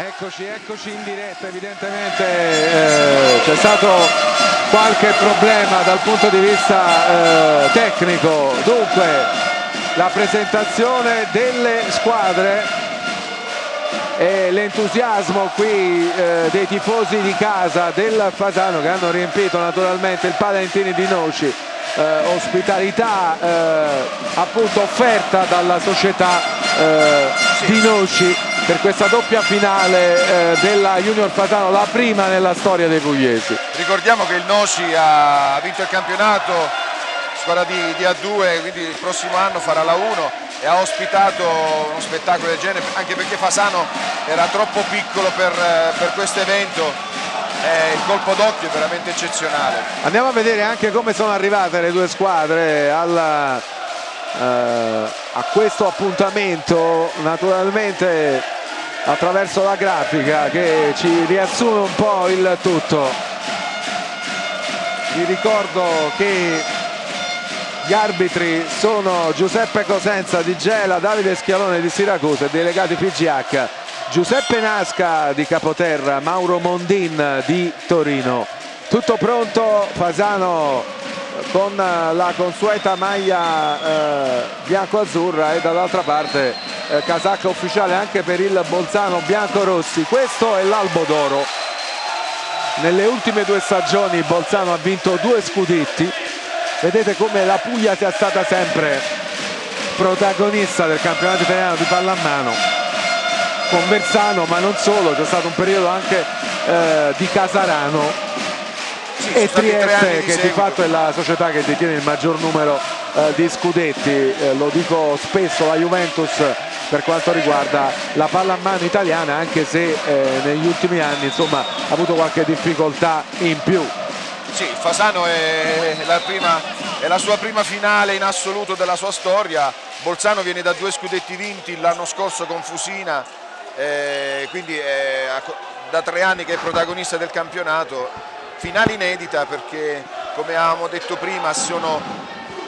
Eccoci, eccoci in diretta, evidentemente eh, c'è stato qualche problema dal punto di vista eh, tecnico. Dunque, la presentazione delle squadre e l'entusiasmo qui eh, dei tifosi di casa del Fasano che hanno riempito naturalmente il Palentini di Noci. Eh, ospitalità eh, appunto offerta dalla società eh, di Noci per questa doppia finale eh, della Junior Fasano, la prima nella storia dei pugliesi. Ricordiamo che il Noci ha vinto il campionato, squadra di, di A2, quindi il prossimo anno farà la 1 e ha ospitato uno spettacolo del genere, anche perché Fasano era troppo piccolo per, per questo evento eh, il colpo d'occhio è veramente eccezionale. Andiamo a vedere anche come sono arrivate le due squadre alla, eh, a questo appuntamento. Naturalmente attraverso la grafica che ci riassume un po' il tutto. Vi ricordo che gli arbitri sono Giuseppe Cosenza di Gela, Davide Schialone di Siracusa delegati PGH, Giuseppe Nasca di Capoterra, Mauro Mondin di Torino. Tutto pronto, Fasano con la consueta maglia eh, bianco-azzurra e dall'altra parte eh, casacca ufficiale anche per il Bolzano bianco-rossi. Questo è l'Albo d'Oro. Nelle ultime due stagioni Bolzano ha vinto due scudetti. Vedete come la Puglia sia stata sempre protagonista del campionato italiano di pallamano con Versano ma non solo, c'è stato un periodo anche eh, di Casarano Sì, e Trieste che di fatto è la società che detiene il maggior numero eh, di scudetti, Eh, lo dico spesso la Juventus per quanto riguarda la pallamano italiana anche se eh, negli ultimi anni insomma ha avuto qualche difficoltà in più. Sì, Fasano è la, prima, è la sua prima finale in assoluto della sua storia. Bolzano viene da due scudetti vinti l'anno scorso con Fusina, eh, quindi da tre anni che è protagonista del campionato. Finale inedita perché, come avevamo detto prima, si sono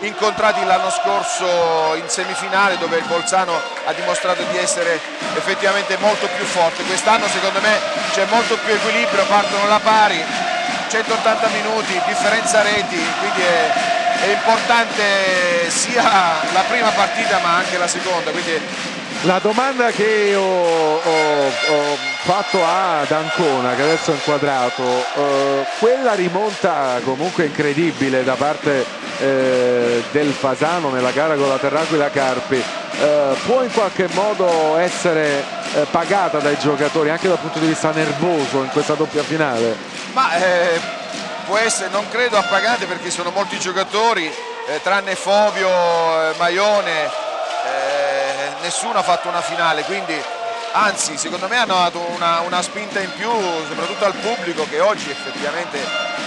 incontrati l'anno scorso in semifinale dove il Bolzano ha dimostrato di essere effettivamente molto più forte. Quest'anno secondo me c'è molto più equilibrio, partono la pari, 180 minuti, differenza reti, quindi è, è importante sia la prima partita ma anche la seconda. Quindi La domanda che ho, ho- ho fatto ad Ancona, che adesso è inquadrato, eh, quella rimonta comunque incredibile da parte eh, del Fasano nella gara con la Terraquila Carpi, eh, può in qualche modo essere eh, pagata dai giocatori anche dal punto di vista nervoso in questa doppia finale? Ma eh, può essere, non credo appagate perché sono molti giocatori, eh, tranne Fovio, Maione, nessuno ha fatto una finale, quindi anzi secondo me hanno dato una, una spinta in più soprattutto al pubblico che oggi effettivamente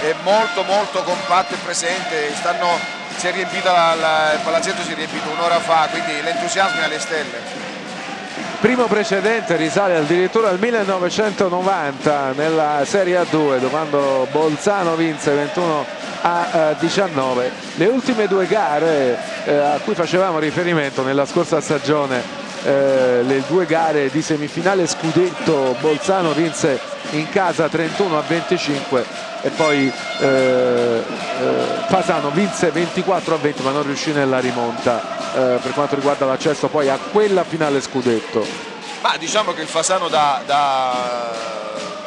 è molto molto compatto e presente, stanno, si è riempita la- la- il palazzetto si è riempito un'ora fa, quindi l'entusiasmo è alle stelle. primo precedente risale addirittura al 1990 nella Serie A2 quando Bolzano vinse 21 a eh, 19 le ultime due gare eh, a cui facevamo riferimento nella scorsa stagione eh, le due gare di semifinale scudetto Bolzano vinse in casa 31 a 25 e poi eh, eh, Fasano vinse 24 a 20 ma non riuscì nella rimonta eh, per quanto riguarda l'accesso poi a quella finale scudetto. Ma diciamo che il Fasano da, da-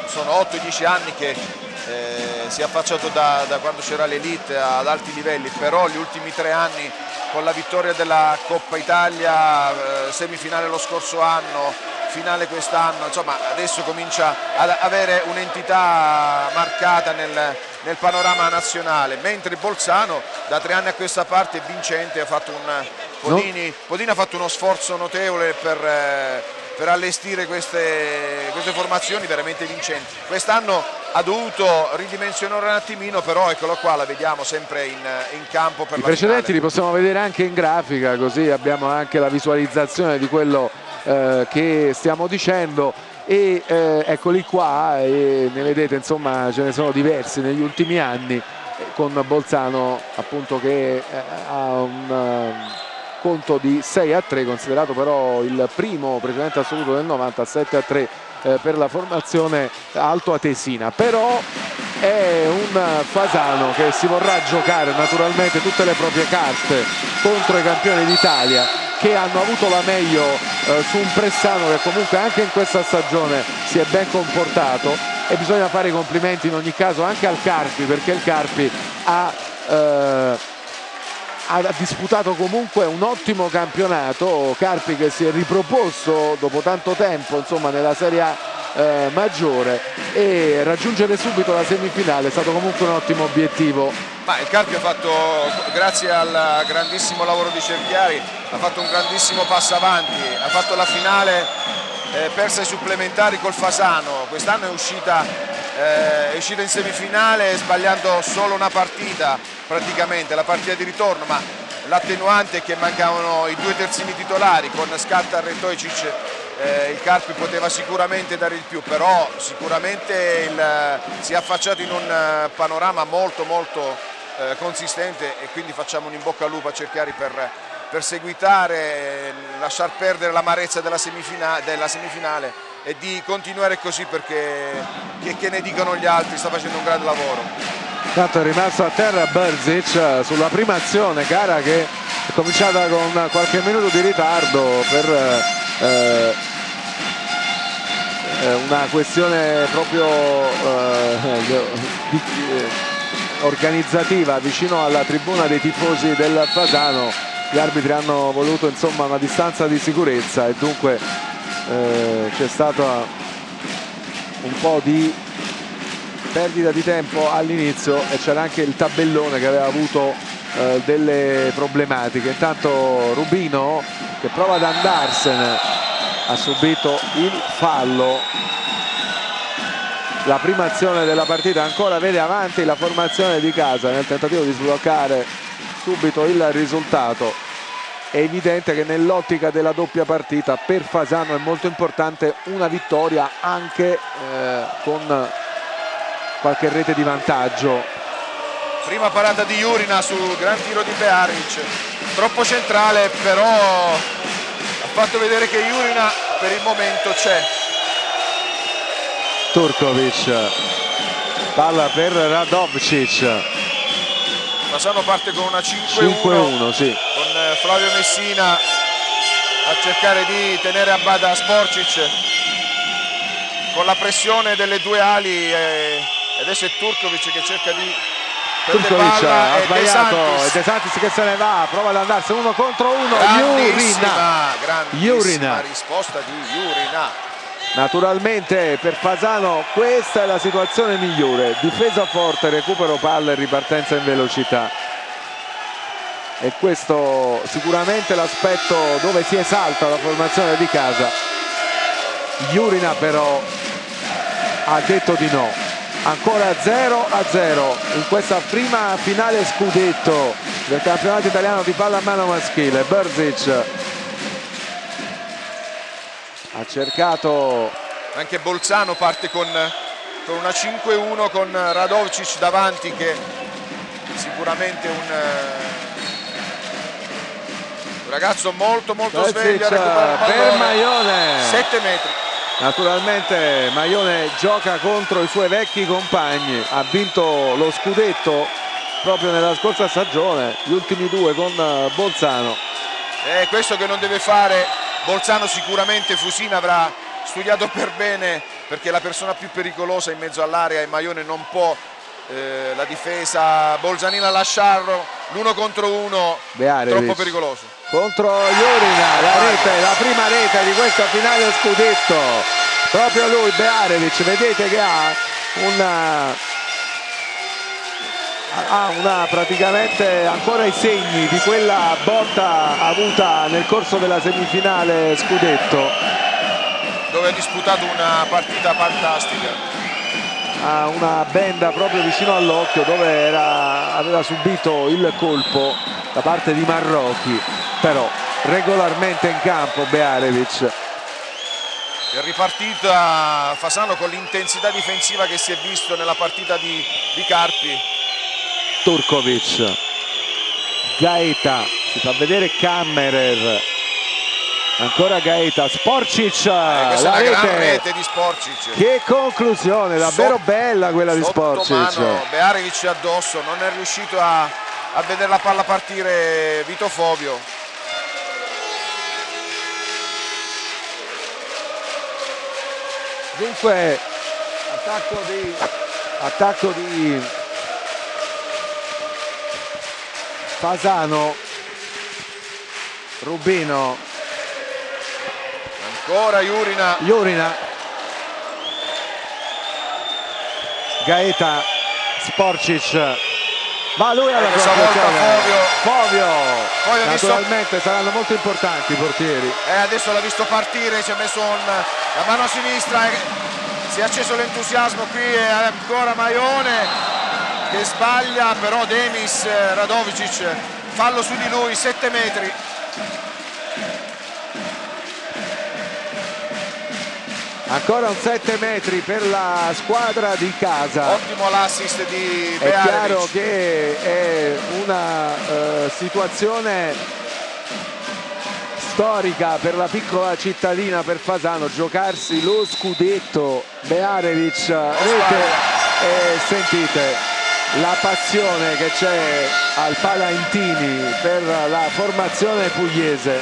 sono 8-10 anni che eh, si è affacciato da, da quando c'era l'elite ad alti livelli, però gli ultimi tre anni con la vittoria della Coppa Italia, eh, semifinale lo scorso anno, finale quest'anno, insomma adesso comincia ad avere un'entità marcata nel, nel panorama nazionale, mentre Bolzano da tre anni a questa parte è vincente, ha fatto un, Podini, Podini ha fatto uno sforzo notevole per, eh, per allestire queste, queste formazioni veramente vincenti. Quest'anno ha dovuto ridimensionare un attimino, però eccolo qua, la vediamo sempre in, in campo per I precedenti finale. li possiamo vedere anche in grafica, così abbiamo anche la visualizzazione di quello eh, che stiamo dicendo e eh, eccoli qua e ne vedete insomma ce ne sono diversi negli ultimi anni eh, con Bolzano appunto che eh, ha un eh, conto di 6 a 3 considerato però il primo precedente assoluto del 97 a 3 eh, per la formazione altoatesina. Però è un Fasano che si vorrà giocare naturalmente tutte le proprie carte contro i campioni d'Italia che hanno avuto la meglio eh, su un Pressano che comunque anche in questa stagione si è ben comportato. E bisogna fare i complimenti in ogni caso anche al Carpi perché il Carpi ha, eh, ha disputato comunque un ottimo campionato. Carpi che si è riproposto dopo tanto tempo insomma nella Serie A eh, maggiore. E raggiungere subito la semifinale è stato comunque un ottimo obiettivo. Ma il Carpio ha fatto, grazie al grandissimo lavoro di Cerchiari, ha fatto un grandissimo passo avanti, ha fatto la finale eh, persa ai supplementari col Fasano, quest'anno è uscita, eh, è uscita in semifinale sbagliando solo una partita praticamente, la partita di ritorno, ma l'attenuante è che mancavano i due terzini titolari con Scattar e Tojcic eh, il Carpi poteva sicuramente dare il più, però sicuramente il, si è affacciato in un eh, panorama molto molto eh, consistente e quindi facciamo un in bocca al lupo a cercare per, per seguitare, lasciar perdere l'amarezza della, della semifinale e di continuare così perché che, che ne dicono gli altri, sta facendo un grande lavoro. Intanto è rimasto a terra Berzic eh, sulla prima azione, gara che è cominciata con qualche minuto di ritardo per eh, eh, una questione proprio eh, eh, organizzativa vicino alla tribuna dei tifosi del Fasano gli arbitri hanno voluto insomma una distanza di sicurezza e dunque eh, c'è stata un po' di perdita di tempo all'inizio e c'era anche il tabellone che aveva avuto eh, delle problematiche. Intanto Rubino che prova ad andarsene ha subito il fallo. La prima azione della partita ancora vede avanti la formazione di casa nel tentativo di sbloccare subito il risultato è evidente che nell'ottica della doppia partita per Fasano è molto importante una vittoria anche eh, con qualche rete di vantaggio. Prima parata di Jurina sul gran tiro di Bearic. Troppo centrale però fatto vedere che Jurina per il momento c'è. Turkovic palla per Radovcic Fasano parte con una 5-1 sì. con eh, Flavio Messina a cercare di tenere a bada Sporcic. Con la pressione delle due ali e adesso è Turkovic che cerca di Turkovic ha sbagliato e De Santis che se ne va prova ad andarsene uno contro uno Jurina grandissima risposta di Jurina naturalmente per Fasano questa è la situazione migliore. Difesa forte, recupero palle e ripartenza in velocità. E questo sicuramente l'aspetto dove si esalta la formazione di casa. Jurina però ha detto di no. Ancora 0 a 0 in questa prima finale scudetto del campionato italiano di pallamano maschile. Berzic ha cercato anche Bolzano parte con, con una 5-1 con Radovcic davanti che sicuramente un, ragazzo molto molto sveglio per Maione. 7 metri. Naturalmente Maione gioca contro i suoi vecchi compagni, ha vinto lo scudetto proprio nella scorsa stagione, gli ultimi due con Bolzano. È questo che non deve fare Bolzano sicuramente Fusina avrà studiato per bene perché la persona più pericolosa in mezzo all'area e Maione non può eh, la difesa. Bolzanina lasciarlo l'uno contro uno Bearevic. troppo pericoloso. Contro Iurina la rete, la prima rete di questa finale scudetto. Proprio lui Bearevic vedete che ha una ha una praticamente ancora i segni di quella botta avuta nel corso della semifinale scudetto. Dove ha disputato una partita fantastica. Ha una benda proprio vicino all'occhio dove era, aveva subito il colpo da parte di Marrocchi però regolarmente in campo Bearevic. È ripartita Fasano con l'intensità difensiva che si è visto nella partita di, di Carpi Turkovic Gaeta si fa vedere Kammerer ancora Gaeta Sporcic Eh, la rete rete di Sporcic. che conclusione davvero Sotto- bella quella di Sporcic mano, Bearevic addosso, non è riuscito a, a vedere la palla partire Vito Fovio. dunque attacco di attacco di Fasano Rubino. Ancora Jurina, Iurina. Gaeta Sporcic. Va lui alla conclusione. Fovio. Fovio. Ha visto- naturalmente saranno molto importanti i portieri. Eh, adesso l'ha visto partire, ci ha messo un- la mano a sinistra, e si è acceso l'entusiasmo qui e ancora Maione che sbaglia, però Demis eh, Radovicic fallo su di lui, 7 metri. ancora un 7 metri per la squadra di casa Ottimo l'assist di è chiaro Bearevic. che è una eh, situazione storica per la piccola cittadina per Fasano giocarsi lo scudetto Bearevic rete e sentite la passione che c'è al Palantini per la formazione pugliese.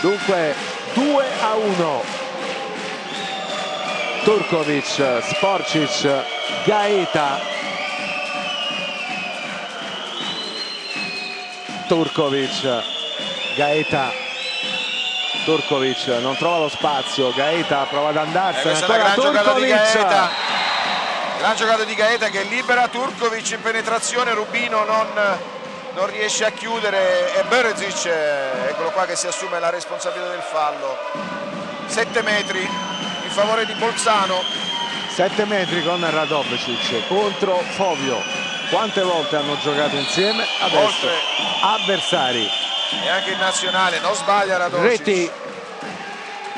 Dunque 2 a 1 Turkovic, Sporcic, Gaeta. Turkovic, Gaeta. Turkovic non trova lo spazio. Gaeta prova ad Eh, andarsene una ancora. Turkovic Gran giocata di Gaeta che libera Turkovic in penetrazione, Rubino non, non riesce a chiudere e Berezic, eh, eccolo qua che si assume la responsabilità del fallo. 7 metri in favore di Bolzano. 7 metri con Radovicic contro Fovio quante volte hanno giocato insieme adesso Oltre. avversari E anche in nazionale, non sbaglia Radovicic. reti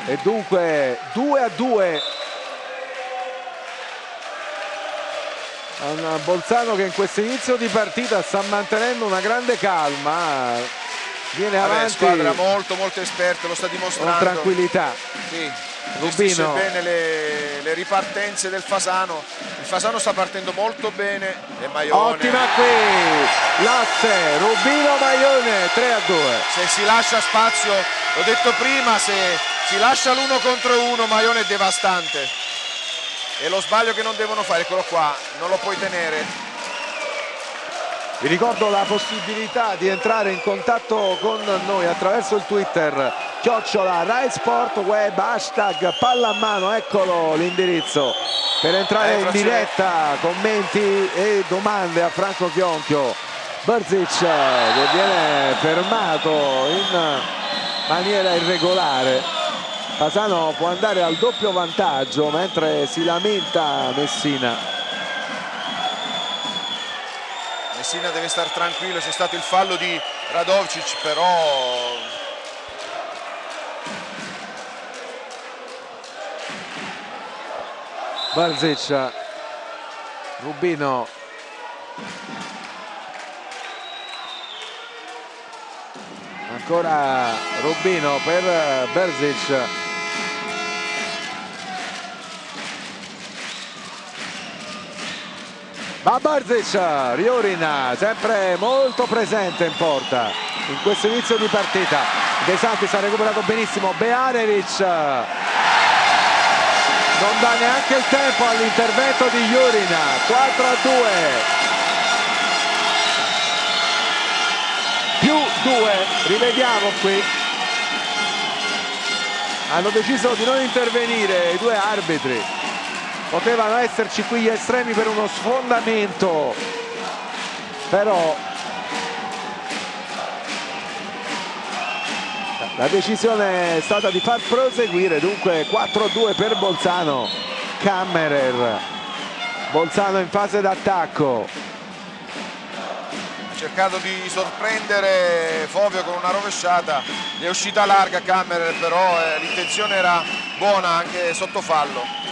e dunque 2 a 2 un Bolzano che in questo inizio di partita sta mantenendo una grande calma viene Vabbè, avanti squadra molto molto esperta, lo sta con dimostrando. tranquillità Sì, gestisce Rubino. bene le, le ripartenze del Fasano. Il Fasano sta partendo molto bene e Maione. ottima qui l'asse Rubino Maione 3 a 2 se si lascia spazio, l'ho detto prima, se si lascia l'uno contro uno Maione è devastante. E lo sbaglio che non devono fare, eccolo qua, non lo puoi tenere. Vi ricordo la possibilità di entrare in contatto con noi attraverso il Twitter chiocciola Rai Sport Web hashtag palla a mano, eccolo l'indirizzo per entrare Eh, in diretta, commenti e domande a Franco Chionchio. Berzic che viene fermato in maniera irregolare. Fasano può andare al doppio vantaggio mentre si lamenta Messina. Messina deve stare tranquillo, c'è stato il fallo di Radovcic, però Barzic Rubino ancora Rubino per Berzic va Barzic riorina sempre molto presente in porta in questo inizio di partita. De Santis ha recuperato benissimo. Bearevic non dà neanche il tempo all'intervento di Jurina 4 a 2 più 2 rivediamo qui. Hanno deciso di non intervenire i due arbitri potevano esserci qui gli estremi per uno sfondamento però La decisione è stata di far proseguire, dunque 4-2 per Bolzano. Kammerer. Bolzano in fase d'attacco. ha cercato di sorprendere Fovio con una rovesciata, è uscita larga Kammerer, però eh, l'intenzione era buona anche sotto fallo.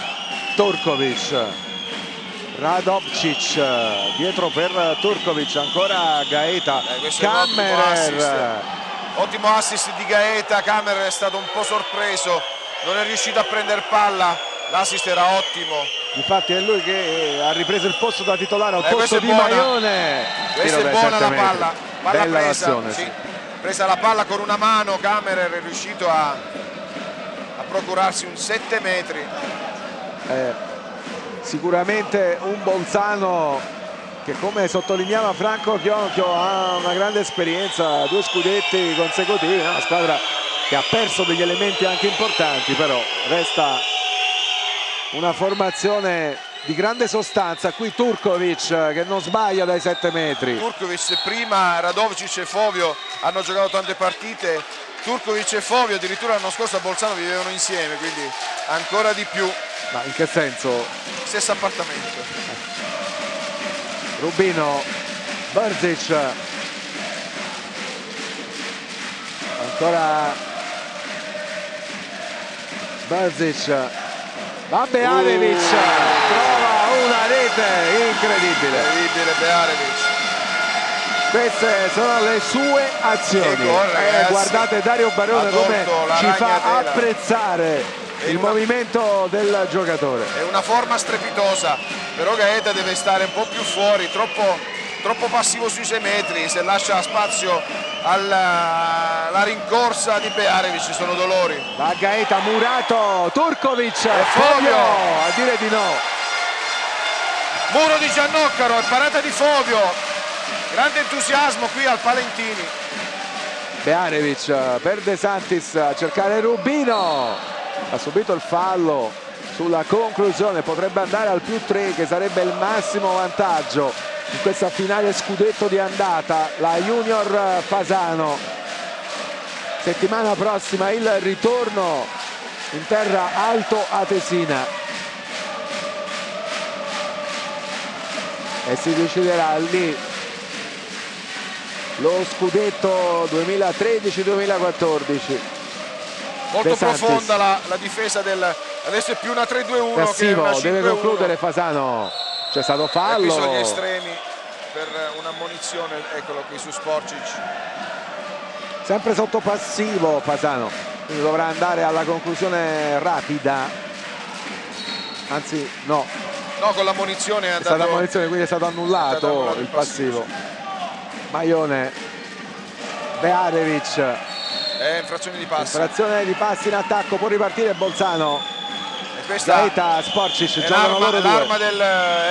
Turkovic. Radovcic dietro per Turkovic, ancora Gaeta. Eh, un ottimo Kammerer. assist. ottimo assist di Gaeta Camer è stato un po' sorpreso non è riuscito a prendere palla l'assist era ottimo infatti è lui che ha ripreso il posto da titolare al eh, posto di. Maione questa è buona la palla palla Bella presa sì. Sì. presa la palla con una mano Camer è riuscito a, a procurarsi un 7 metri eh, sicuramente un Bolzano che come sottolineava Franco Chionchio ha una grande esperienza, due scudetti consecutivi, una squadra che ha perso degli elementi anche importanti, però resta una formazione di grande sostanza. Qui Turkovic che non sbaglia dai 7 metri. Turkovic prima Radovicic e Fovio hanno giocato tante partite. Turkovic e Fovio addirittura l'anno scorso a Bolzano vivevano insieme, quindi ancora di più. Ma in che senso? Stesso appartamento. Rubino Barzic ancora Barzic va Bearevic uh. Trova una rete incredibile incredibile Bearevic queste sono le sue azioni eh, guardate Dario Barone come ci fa apprezzare il una, movimento del giocatore. È una forma strepitosa, però Gaeta deve stare un po' più fuori, troppo, troppo passivo sui 6 metri, se lascia spazio alla, alla rincorsa di Bearevic ci sono dolori. Va Gaeta, Murato, Turkovic, e Fovio a dire di no. Muro di Giannoccaro e parata di Fovio, grande entusiasmo qui al Palentini. Bearevic per De Santis a cercare Rubino. Ha subito il fallo sulla conclusione. Potrebbe andare al più 3 che sarebbe il massimo vantaggio in questa finale scudetto di andata. La Junior Fasano. Settimana prossima il ritorno in terra alto Atesina e si deciderà lì. Lo scudetto 2013-2014 molto profonda la, la, difesa del adesso è più una 3-2-1 Passivo, deve concludere Fasano. C'è stato fallo e qui sono gli estremi per un'ammonizione? Eccolo qui su Sporcic. Sempre sotto passivo Fasano. Quindi dovrà andare alla conclusione rapida. Anzi no no con l'ammonizione è, andato... è stata ammonizione quindi è stato annullato, è stato annullato il passivo, passivo. Maione Bearevic è infrazione di passi. Infrazione di passi in attacco, può ripartire Bolzano. E questa Gaeta, Sporcic, giocano loro L'arma del,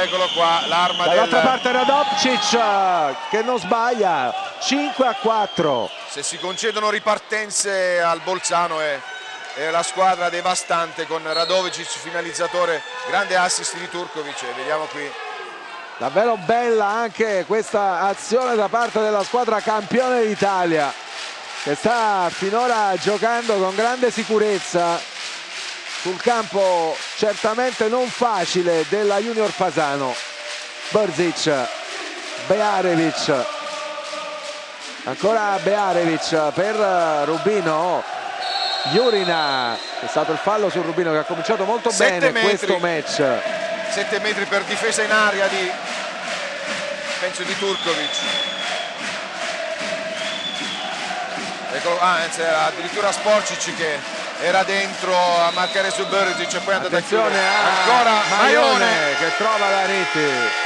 eccolo qua, l'arma Dall'altra del... parte Radovcic che non sbaglia, 5 a 4. Se si concedono ripartenze al Bolzano è, è la squadra devastante con Radovicic finalizzatore, grande assist di Turkovic, vediamo qui. Davvero bella anche questa azione da parte della squadra campione d'Italia che sta finora giocando con grande sicurezza. Sul campo certamente non facile della Junior Fasano. Borzic Bearevic ancora Bearevic per Rubino Jurina è stato il fallo su Rubino che ha cominciato molto bene metri. questo match. 7 metri per difesa in aria di penso di Turkovic. Eccolo, ah, addirittura Sporcic che era dentro a marcare su Berzic e poi è andato a ancora Maione che trova la rete.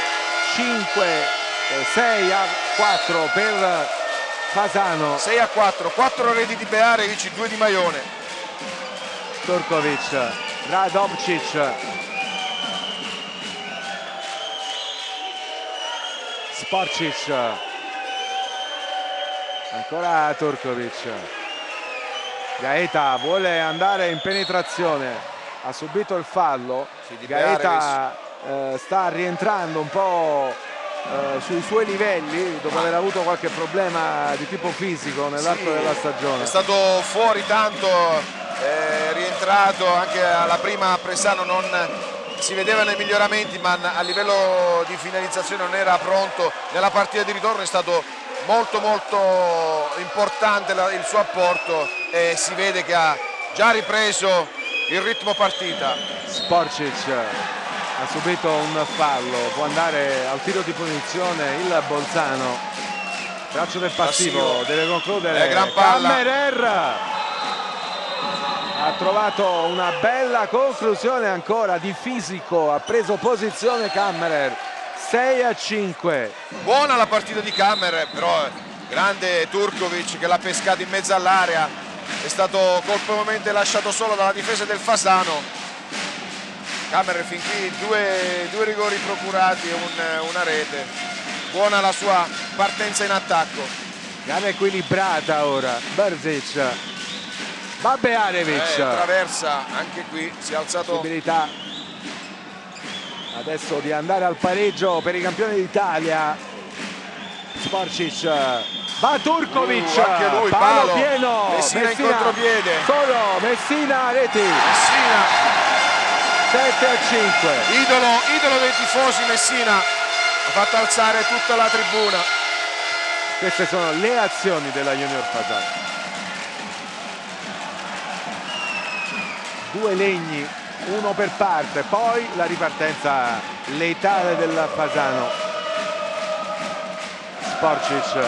5 6 eh, a 4 per Fasano. 6 a 4 4 reti di Bearevic 2 di Maione. Turkovic Radovcic Sporcic ancora Turkovic Gaeta vuole andare in penetrazione. Ha subito il fallo. Sì, Gaeta eh, sta rientrando un po' eh, sui suoi livelli dopo aver avuto qualche problema di tipo fisico nell'arco sì, della stagione. È stato fuori tanto è rientrato anche alla prima a Presano non si vedevano i miglioramenti ma a livello di finalizzazione non era pronto. Nella partita di ritorno è stato molto molto importante il suo apporto e si vede che ha già ripreso il ritmo partita. Sporcic ha subito un fallo, può andare al tiro di punizione il Bolzano. braccio del passivo, Passivo. deve concludere Eh, gran palla. Kammerer ha trovato una bella conclusione ancora di fisico ha preso posizione Kammerer 6 a 5 buona la partita di Kammer però grande Turkovic che l'ha pescato in mezzo all'area è stato colpevolmente lasciato solo dalla difesa del Fasano Kammer fin qui due, due rigori procurati e un- una rete. Buona la sua partenza in attacco. Gara equilibrata ora Berzic va eh, traversa anche qui si è alzato. Possibilità adesso di andare al pareggio per i campioni d'Italia. Sporcic va Turkovic Uh, anche lui, palo. pieno Messina in contropiede. solo Messina reti. Messina 7 a 5 idolo, idolo dei tifosi Messina. Ha fatto alzare tutta la tribuna. Queste sono le azioni della Junior Fasano due legni uno per parte poi la ripartenza letale del Fasano. Sporcic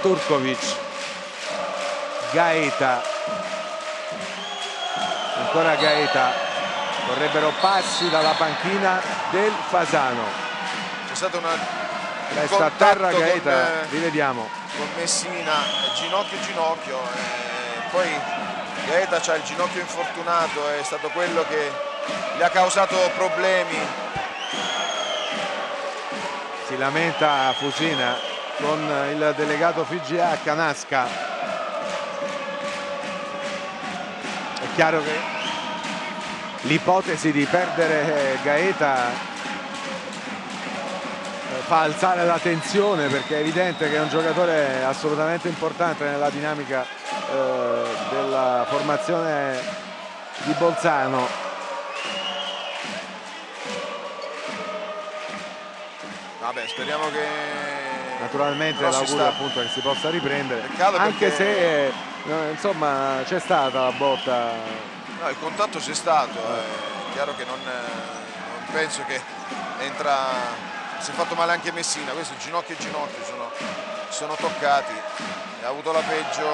Turkovic Gaeta. Ancora Gaeta vorrebbero passi dalla panchina del Fasano. C'è stata una resta a terra Gaeta con, eh, rivediamo con Messina ginocchio ginocchio eh, poi Gaeta ha il ginocchio infortunato è stato quello che le ha causato problemi. Si lamenta Fusina con il delegato FIGA Canasca. È chiaro che l'ipotesi di perdere Gaeta eh, fa alzare la tensione perché è evidente che è un giocatore assolutamente importante nella dinamica eh, della formazione di Bolzano. Vabbè speriamo che naturalmente l'augurio appunto che si possa riprendere Peccato anche perché- se eh, insomma c'è stata la botta no, il contatto c'è stato è chiaro che non, eh, non penso che entra si è fatto male anche Messina questo ginocchio e ginocchio sono, sono toccati. Ha avuto la peggio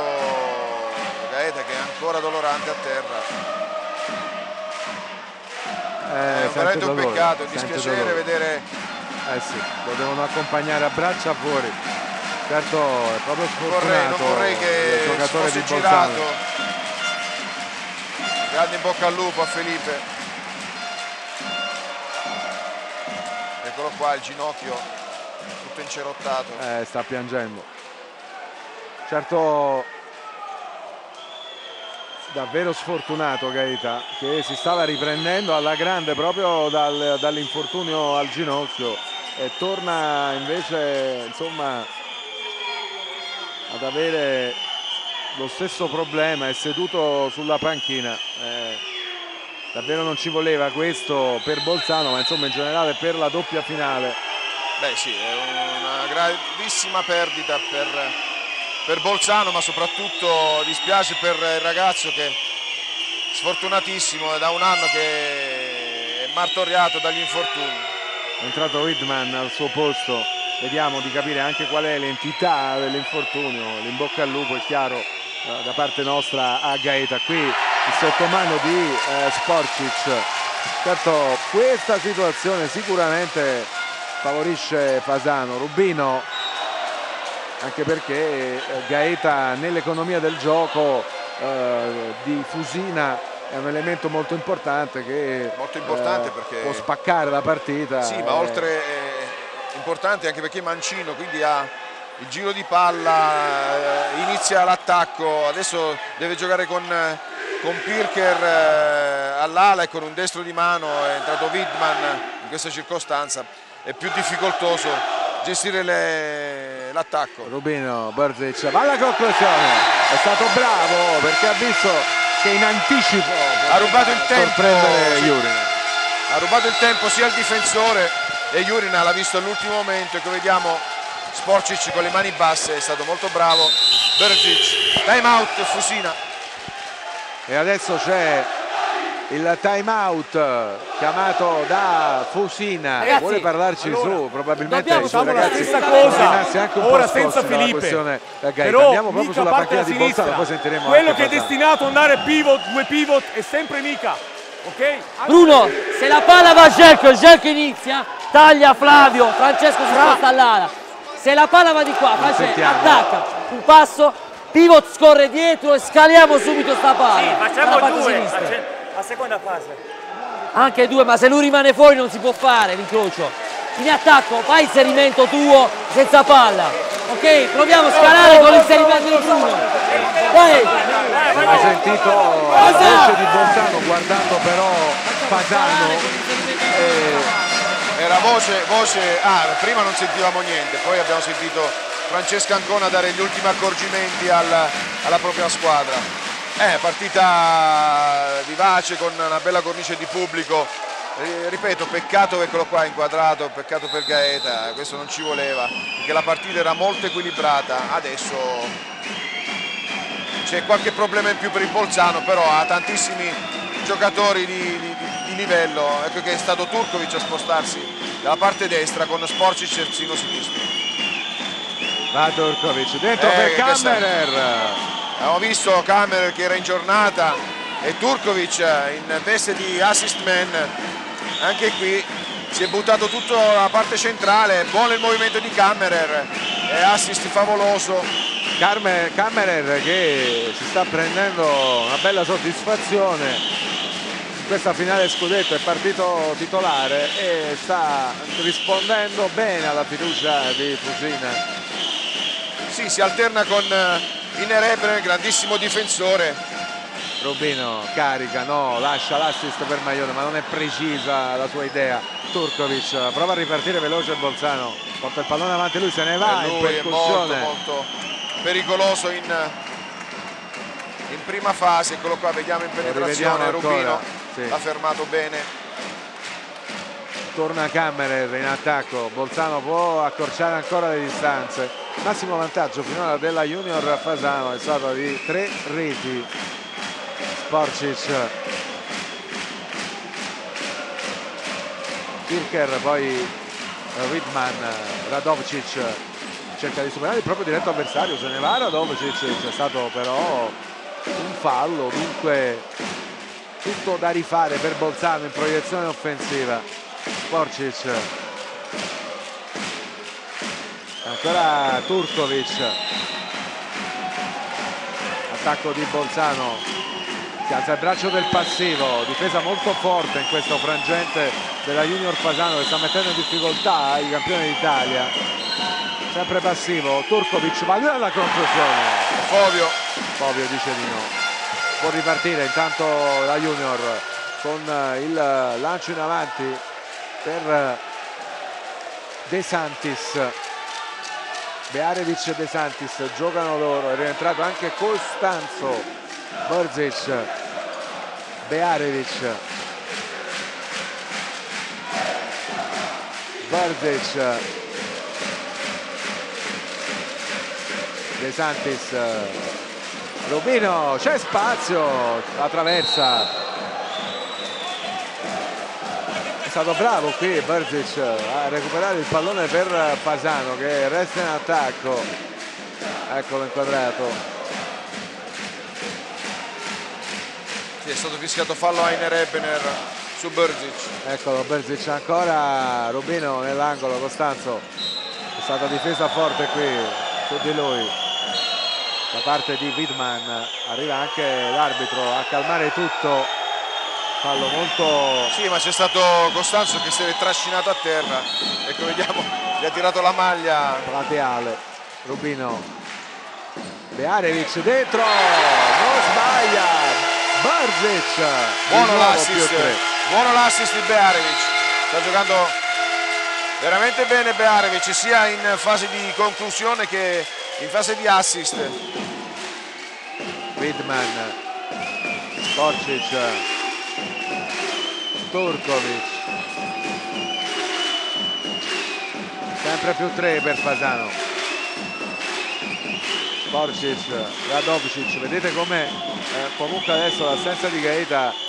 Gaeta che è ancora dolorante a terra. Eh, è veramente un dolore, peccato, è un dispiacere dolore. vedere eh sì lo devono accompagnare a braccia fuori. Certo è proprio vorrei, sfortunato non vorrei il che si giocatore di Bolzano. girato grande in bocca al lupo a Felipe. Eccolo qua il ginocchio tutto incerottato. Eh, sta piangendo. Certo davvero sfortunato Gaeta che si stava riprendendo alla grande proprio dal- dall'infortunio al ginocchio e torna invece insomma ad avere lo stesso problema è seduto sulla panchina Eh, davvero non ci voleva questo per Bolzano ma insomma in generale per la doppia finale. Beh sì è una gravissima perdita per, per Bolzano ma soprattutto dispiace per il ragazzo che sfortunatissimo è da un anno che è martoriato dagli infortuni. È entrato Whitman al suo posto. Vediamo di capire anche qual è l'entità dell'infortunio. L'imbocca al lupo è chiaro da parte nostra a Gaeta. Qui il sottomano di eh, Sporcic certo questa situazione sicuramente favorisce Fasano. Rubino anche perché eh, Gaeta nell'economia del gioco eh, di Fusina è un elemento molto importante che Molto importante eh, perché- può spaccare la partita Sì, ma oltre eh, importante anche perché mancino, quindi ha il giro di palla, eh, inizia l'attacco, adesso deve giocare con, eh, con Pirker eh, all'ala e con un destro di mano, è entrato Widman. In questa circostanza, è più difficoltoso gestire l'attacco. Rubino Borzic va alla conclusione. È stato bravo perché ha visto che in anticipo Ha rubato il tempo, Ha rubato il tempo sia il difensore e Jurina l'ha visto all'ultimo momento e che vediamo Sporcic con le mani basse è stato molto bravo. Bergic, time out Fusina. e adesso c'è il time out chiamato da Fusina Ragazzi, vuole parlarci allora, su probabilmente fare la stessa cosa. rimasti anche un Ora po' senza Gaeta. Però andiamo proprio sulla panchina di Bolzano poi sentiremo Quello che è destinato ad andare pivot, due pivot è sempre Mica. Ok? Bruno, se la palla va a Gelco, Gelco inizia, taglia Flavio, Francesco si sposta all'ala. Se la palla va di qua, sentiamo. attacca, un passo, pivot scorre dietro e scaliamo subito sta palla. Sì, dalla facciamo parte due, sinistra. face- a seconda fase. Anche due, ma se lui rimane fuori non si può fare l'incrocio. In attacco, fai inserimento tuo senza palla. Ok, proviamo a scalare con l'inserimento di Bruno. Vai! ha sentito la voce di Bolzano guardando però Fasano e Era voce, voce, ah, prima non sentivamo niente, poi abbiamo sentito Francesca Ancona dare gli ultimi accorgimenti al- alla propria squadra. Eh, partita vivace con una bella cornice di pubblico. Eh, ripeto, peccato eccolo qua inquadrato, peccato per Gaeta, questo non ci voleva, perché la partita era molto equilibrata. Adesso c'è qualche problema in più per il Bolzano, però ha tantissimi giocatori di, di- di- livello. Ecco che è stato Turkovic a spostarsi dalla parte destra con Sporcic terzino sinistro. va Turkovic dentro Eh, per Kammerer Abbiamo visto Kammerer che era in giornata e Turkovic in veste di assist man. Anche qui si è buttato tutto la parte centrale, buono il movimento di Kammerer e assist favoloso. Kammerer che si sta prendendo una bella soddisfazione questa finale scudetto è partito titolare e sta rispondendo bene alla fiducia di Fusina. Sì, si alterna con eh, Iner Ebner, grandissimo difensore. Rubino carica, no, lascia l'assist per Maione ma non è precisa la sua idea. Turkovic prova a ripartire veloce il Bolzano. Porta il pallone avanti lui se ne va E in lui è molto molto pericoloso in, in prima fase. Eccolo qua, vediamo in penetrazione Rubino. sì. L'ha fermato bene. torna Kammerer in attacco Bolzano può accorciare ancora le distanze massimo vantaggio finora della Junior Fasano è stato di tre reti Sporcic Kirker poi Ridman Radovcic cerca di superare il proprio diretto avversario se ne va Radovcic c'è stato però un fallo dunque tutto da rifare per Bolzano in proiezione offensiva. Sporcic ancora Turkovic attacco di Bolzano si alza il braccio del passivo. Difesa molto forte in questo frangente della Junior Fasano che sta mettendo in difficoltà i campioni d'Italia. Sempre passivo Turkovic va alla conclusione. Fovio Fovio dice di no. Può ripartire intanto la Junior con eh, il lancio in avanti per eh, De Santis. Bearevic e De Santis giocano loro è rientrato anche Costanzo. Borzic Bearevic. Borzic De Santis Rubino c'è spazio attraversa. È stato bravo qui Berzic a recuperare il pallone per Fasano che resta in attacco. Eccolo inquadrato. È stato fischiato fallo a Iner Ebner su Berzic. eccolo Berzic ancora Rubino nell'angolo Costanzo. È stata difesa forte qui su di lui da parte di Widman. Arriva anche l'arbitro a calmare tutto. Fallo molto Sì, ma c'è stato Costanzo che si è trascinato a terra. Ecco, vediamo, gli ha tirato la maglia. plateale. Rubino. Bearevic dentro. Non sbaglia. Barzic. Buono l'assist, buono l'assist di Bearevic. Sta giocando veramente bene Bearevic, sia in fase di conclusione che in fase di assist. Widman Korcic Turkovic sempre più tre per Fasano. Korcic Radovcic vedete come comunque adesso l'assenza di Gaeta